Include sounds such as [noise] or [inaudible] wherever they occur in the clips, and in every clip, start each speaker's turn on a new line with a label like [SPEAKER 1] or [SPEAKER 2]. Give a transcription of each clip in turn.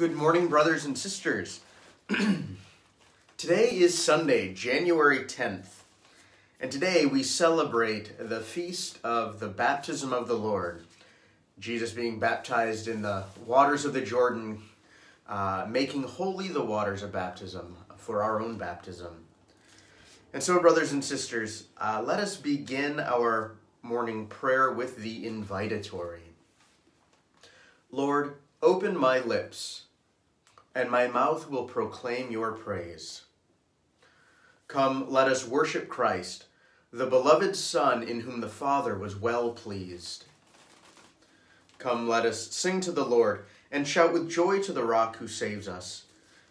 [SPEAKER 1] Good morning, brothers and sisters. [clears throat] today is Sunday, January 10th, and today we celebrate the feast of the baptism of the Lord. Jesus being baptized in the waters of the Jordan, uh, making holy the waters of baptism for our own baptism. And so, brothers and sisters, uh, let us begin our morning prayer with the invitatory. Lord, open my lips and my mouth will proclaim your praise. Come, let us worship Christ, the beloved Son in whom the Father was well pleased. Come, let us sing to the Lord and shout with joy to the rock who saves us.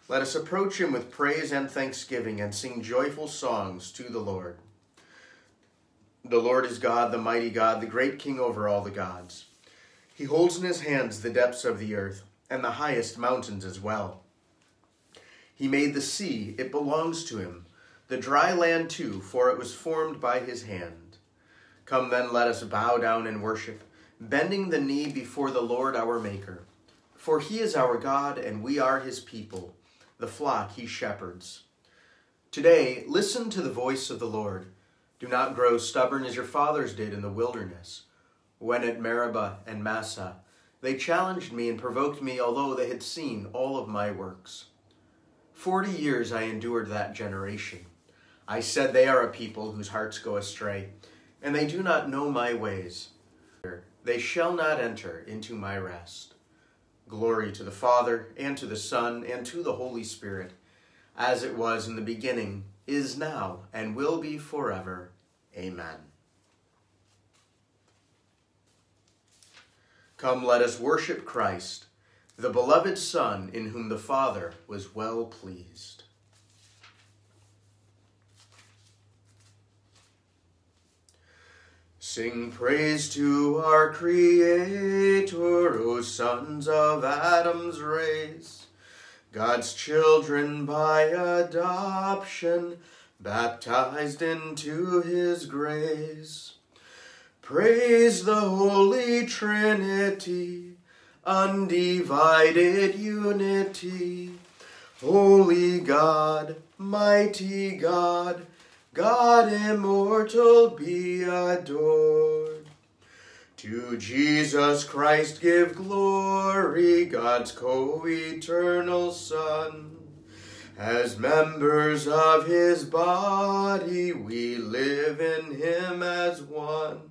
[SPEAKER 1] Let us approach him with praise and thanksgiving and sing joyful songs to the Lord. The Lord is God, the mighty God, the great King over all the gods. He holds in his hands the depths of the earth and the highest mountains as well. He made the sea, it belongs to him, the dry land too, for it was formed by his hand. Come then, let us bow down and worship, bending the knee before the Lord our Maker. For he is our God, and we are his people, the flock he shepherds. Today, listen to the voice of the Lord. Do not grow stubborn as your fathers did in the wilderness, when at Meribah and Massah they challenged me and provoked me, although they had seen all of my works. Forty years I endured that generation. I said they are a people whose hearts go astray, and they do not know my ways. They shall not enter into my rest. Glory to the Father, and to the Son, and to the Holy Spirit, as it was in the beginning, is now, and will be forever. Amen. Come, let us worship Christ, the beloved Son, in whom the Father was well pleased. Sing praise to our Creator, O sons of Adam's race, God's children by adoption, baptized into his grace. Praise the Holy Trinity, undivided unity. Holy God, mighty God, God immortal be adored. To Jesus Christ give glory, God's co-eternal Son. As members of his body, we live in him as one.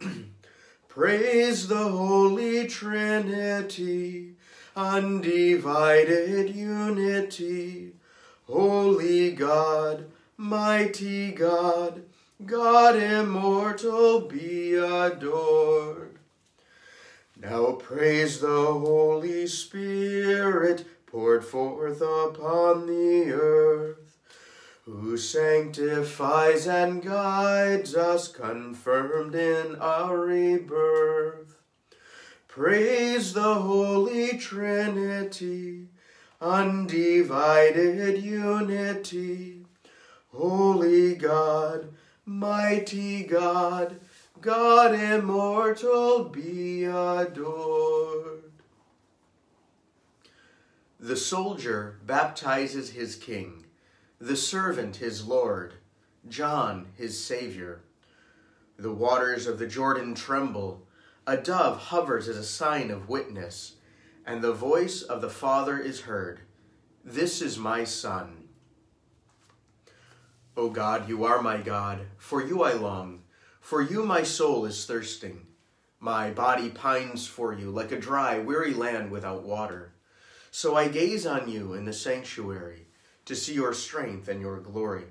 [SPEAKER 1] [clears throat] Praise the Holy Trinity, undivided unity. Holy God, mighty God, God immortal be adored. Now praise the Holy Spirit poured forth upon the earth who sanctifies and guides us, confirmed in our rebirth. Praise the Holy Trinity, undivided unity. Holy God, mighty God, God immortal be adored. The soldier baptizes his king the servant his Lord, John his Savior. The waters of the Jordan tremble, a dove hovers as a sign of witness, and the voice of the Father is heard. This is my Son. O God, you are my God, for you I long, for you my soul is thirsting. My body pines for you like a dry, weary land without water. So I gaze on you in the sanctuary to see your strength and your glory.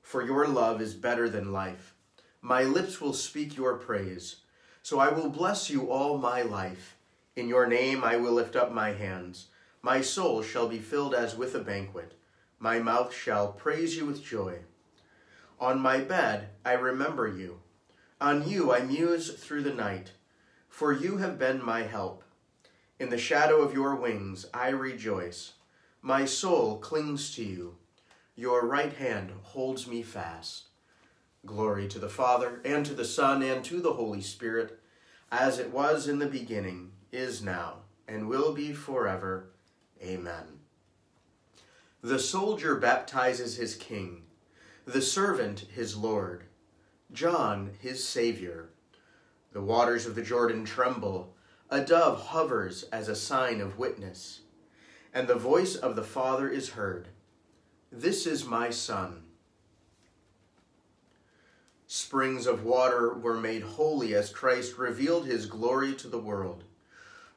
[SPEAKER 1] For your love is better than life. My lips will speak your praise. So I will bless you all my life. In your name I will lift up my hands. My soul shall be filled as with a banquet. My mouth shall praise you with joy. On my bed I remember you. On you I muse through the night. For you have been my help. In the shadow of your wings I rejoice. My soul clings to you. Your right hand holds me fast. Glory to the Father, and to the Son, and to the Holy Spirit, as it was in the beginning, is now, and will be forever. Amen. The soldier baptizes his king, the servant his Lord, John his Savior. The waters of the Jordan tremble, a dove hovers as a sign of witness, and the voice of the Father is heard. This is my Son. Springs of water were made holy as Christ revealed his glory to the world.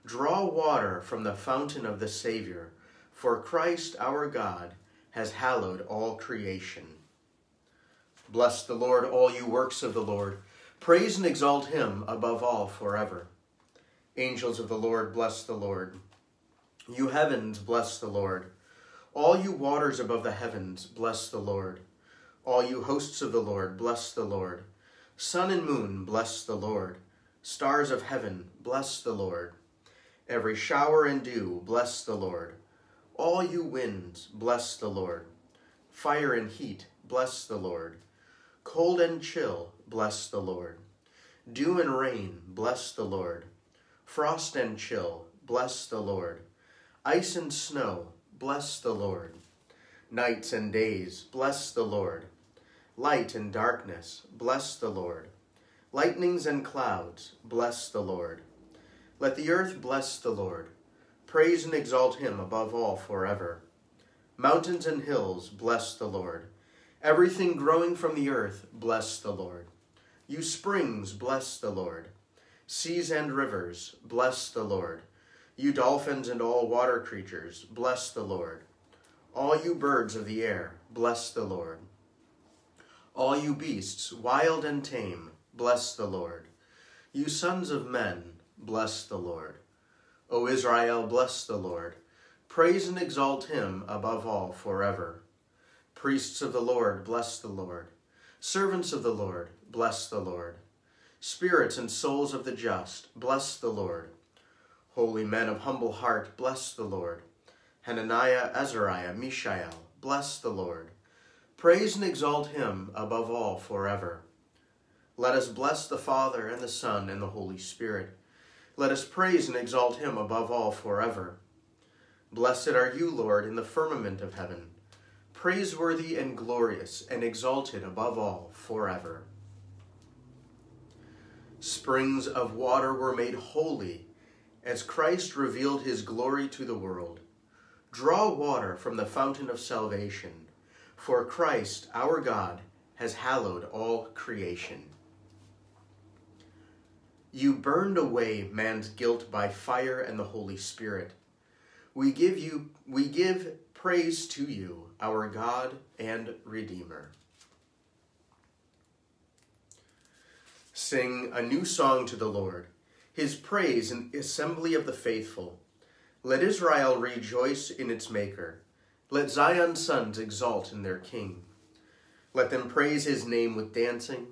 [SPEAKER 1] Draw water from the fountain of the Savior, for Christ our God has hallowed all creation. Bless the Lord, all you works of the Lord. Praise and exalt him above all forever. Angels of the Lord, bless the Lord. You heavens, bless the Lord. All you waters above the heavens, bless the Lord. All you hosts of the Lord, bless the Lord. Sun and moon, bless the Lord. Stars of heaven, bless the Lord. Every shower and dew, bless the Lord. All you winds, bless the Lord. Fire and heat, bless the Lord. Cold and chill, bless the Lord. Dew and rain, bless the Lord. Frost and chill, bless the Lord. Ice and snow, bless the Lord. Nights and days, bless the Lord. Light and darkness, bless the Lord. Lightnings and clouds, bless the Lord. Let the earth bless the Lord. Praise and exalt him above all forever. Mountains and hills, bless the Lord. Everything growing from the earth, bless the Lord. You springs, bless the Lord. Seas and rivers, bless the Lord. You dolphins and all water creatures, bless the Lord. All you birds of the air, bless the Lord. All you beasts, wild and tame, bless the Lord. You sons of men, bless the Lord. O Israel, bless the Lord. Praise and exalt him above all forever. Priests of the Lord, bless the Lord. Servants of the Lord, bless the Lord. Spirits and souls of the just, bless the Lord. Holy men of humble heart, bless the Lord. Hananiah, Azariah, Mishael, bless the Lord. Praise and exalt him above all forever. Let us bless the Father and the Son and the Holy Spirit. Let us praise and exalt him above all forever. Blessed are you, Lord, in the firmament of heaven, praiseworthy and glorious and exalted above all forever. Springs of water were made holy as Christ revealed his glory to the world. Draw water from the fountain of salvation, for Christ, our God, has hallowed all creation. You burned away man's guilt by fire and the Holy Spirit. We give you we give praise to you, our God and Redeemer. Sing a new song to the Lord, his praise in the assembly of the faithful. Let Israel rejoice in its maker. Let Zion's sons exult in their king. Let them praise his name with dancing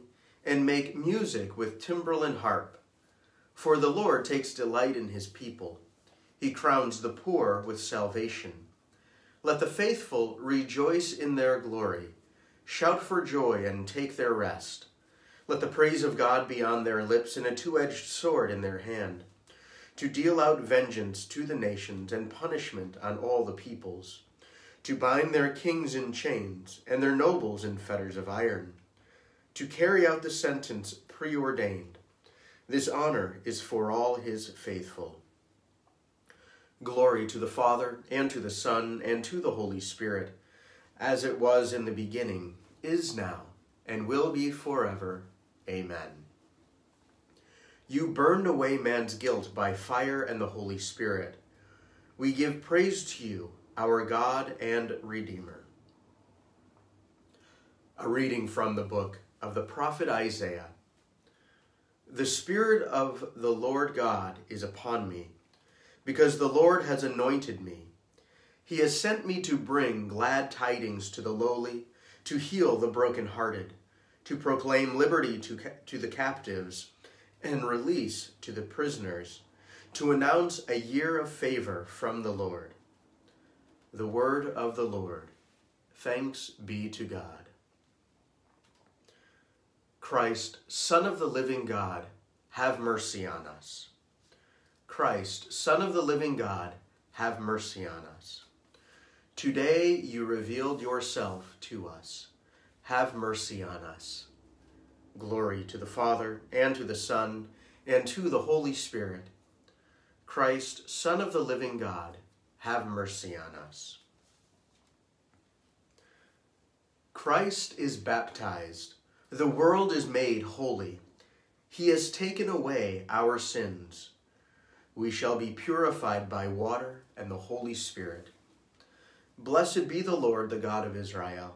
[SPEAKER 1] and make music with timbrel and harp. For the Lord takes delight in his people. He crowns the poor with salvation. Let the faithful rejoice in their glory, shout for joy and take their rest. Let the praise of God be on their lips and a two edged sword in their hand, to deal out vengeance to the nations and punishment on all the peoples, to bind their kings in chains and their nobles in fetters of iron, to carry out the sentence preordained this honor is for all his faithful. Glory to the Father, and to the Son, and to the Holy Spirit, as it was in the beginning, is now, and will be forever. Amen. You burned away man's guilt by fire and the Holy Spirit. We give praise to you, our God and Redeemer. A reading from the book of the prophet Isaiah. The Spirit of the Lord God is upon me, because the Lord has anointed me. He has sent me to bring glad tidings to the lowly, to heal the brokenhearted, to proclaim liberty to, to the captives, and release to the prisoners, to announce a year of favor from the Lord. The word of the Lord. Thanks be to God. Christ, Son of the living God, have mercy on us. Christ, Son of the living God, have mercy on us. Today you revealed yourself to us. Have mercy on us. Glory to the Father, and to the Son, and to the Holy Spirit. Christ, Son of the living God, have mercy on us. Christ is baptized. The world is made holy. He has taken away our sins. We shall be purified by water and the Holy Spirit. Blessed be the Lord, the God of Israel.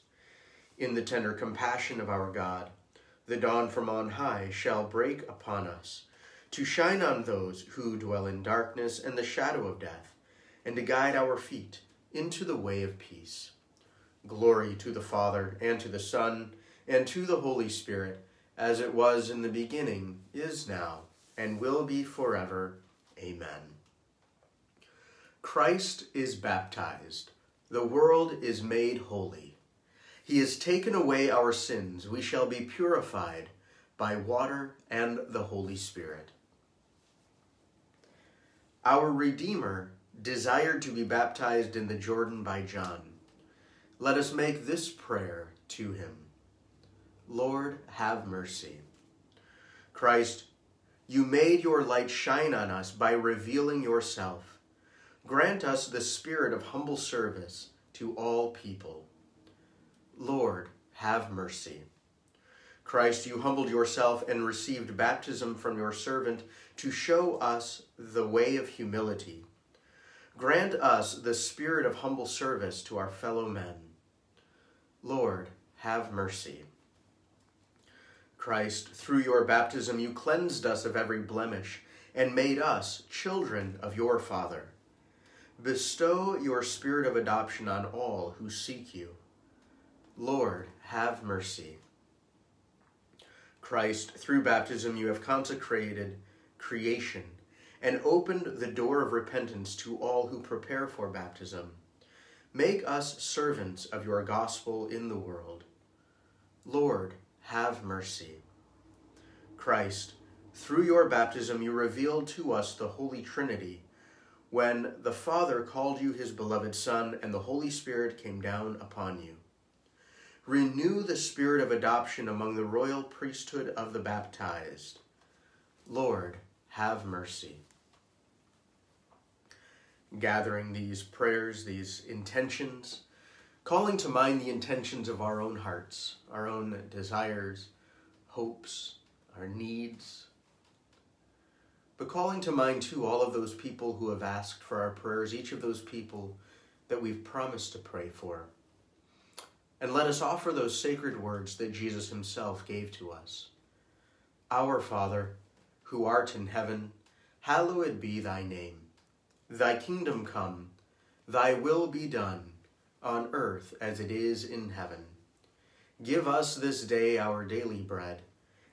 [SPEAKER 1] In the tender compassion of our God, the dawn from on high shall break upon us, to shine on those who dwell in darkness and the shadow of death, and to guide our feet into the way of peace. Glory to the Father, and to the Son, and to the Holy Spirit, as it was in the beginning, is now, and will be forever. Amen. Christ is baptized. The world is made holy. He has taken away our sins. We shall be purified by water and the Holy Spirit. Our Redeemer desired to be baptized in the Jordan by John. Let us make this prayer to him. Lord, have mercy. Christ, you made your light shine on us by revealing yourself. Grant us the spirit of humble service to all people. Lord, have mercy. Christ, you humbled yourself and received baptism from your servant to show us the way of humility. Grant us the spirit of humble service to our fellow men. Lord, have mercy. Christ, through your baptism, you cleansed us of every blemish and made us children of your Father. Bestow your spirit of adoption on all who seek you. Lord, have mercy. Christ, through baptism, you have consecrated creation and opened the door of repentance to all who prepare for baptism. Make us servants of your gospel in the world. Lord, have mercy. Christ, through your baptism you revealed to us the Holy Trinity when the Father called you his beloved Son and the Holy Spirit came down upon you. Renew the spirit of adoption among the royal priesthood of the baptized. Lord, have mercy gathering these prayers, these intentions, calling to mind the intentions of our own hearts, our own desires, hopes, our needs, but calling to mind too all of those people who have asked for our prayers, each of those people that we've promised to pray for. And let us offer those sacred words that Jesus himself gave to us. Our Father, who art in heaven, hallowed be thy name. Thy kingdom come, thy will be done, on earth as it is in heaven. Give us this day our daily bread,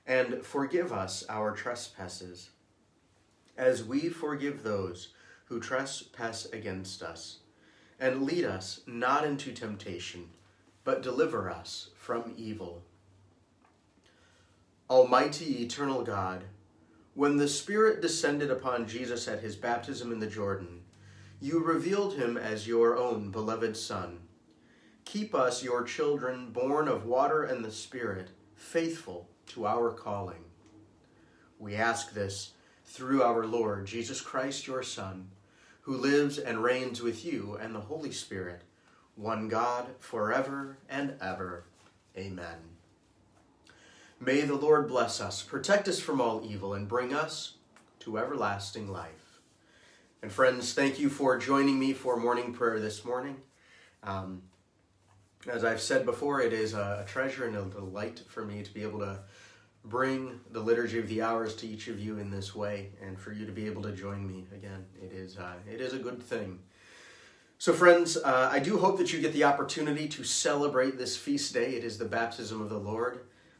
[SPEAKER 1] and forgive us our trespasses, as we forgive those who trespass against us. And lead us not into temptation, but deliver us from evil. Almighty eternal God, when the Spirit descended upon Jesus at his baptism in the Jordan, you revealed him as your own beloved Son. Keep us, your children, born of water and the Spirit, faithful to our calling. We ask this through our Lord Jesus Christ, your Son, who lives and reigns with you and the Holy Spirit, one God, forever and ever. Amen. May the Lord bless us, protect us from all evil, and bring us to everlasting life. And friends, thank you for joining me for morning prayer this morning. Um, as I've said before, it is a treasure and a delight for me to be able to bring the liturgy of the hours to each of you in this way and for you to be able to join me again it is uh, it is a good thing so friends uh, i do hope that you get the opportunity to celebrate this feast day it is the baptism of the lord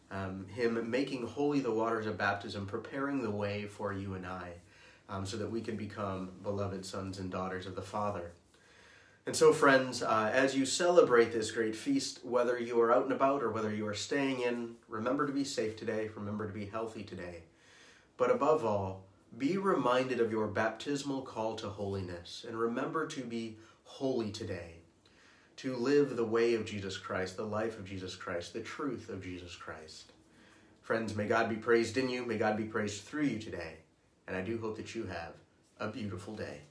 [SPEAKER 1] um, him making holy the waters of baptism preparing the way for you and i um, so that we can become beloved sons and daughters of the father and so, friends, uh, as you celebrate this great feast, whether you are out and about or whether you are staying in, remember to be safe today, remember to be healthy today. But above all, be reminded of your baptismal call to holiness and remember to be holy today, to live the way of Jesus Christ, the life of Jesus Christ, the truth of Jesus Christ. Friends, may God be praised in you, may God be praised through you today, and I do hope that you have a beautiful day.